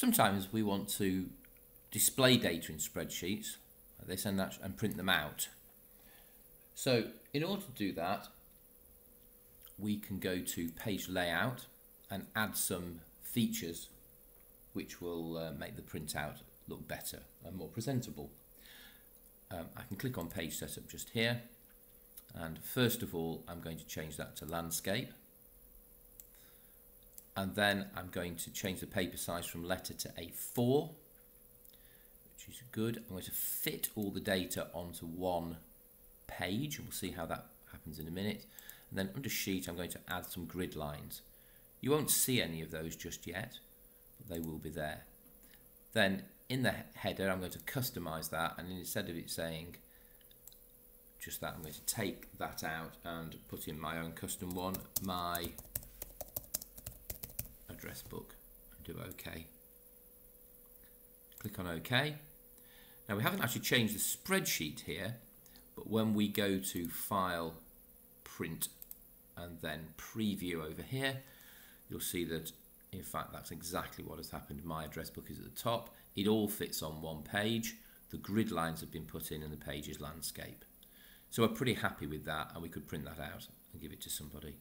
Sometimes we want to display data in spreadsheets like this and, that, and print them out. So in order to do that, we can go to page layout and add some features which will uh, make the printout look better and more presentable. Um, I can click on page setup just here and first of all I'm going to change that to landscape and then I'm going to change the paper size from letter to A4 which is good. I'm going to fit all the data onto one page and we'll see how that happens in a minute and then under sheet I'm going to add some grid lines. You won't see any of those just yet but they will be there. Then in the header I'm going to customize that and instead of it saying just that I'm going to take that out and put in my own custom one my address book and do OK click on OK now we haven't actually changed the spreadsheet here but when we go to file print and then preview over here you'll see that in fact that's exactly what has happened my address book is at the top it all fits on one page. The grid lines have been put in and the page is landscape. So we're pretty happy with that and we could print that out and give it to somebody.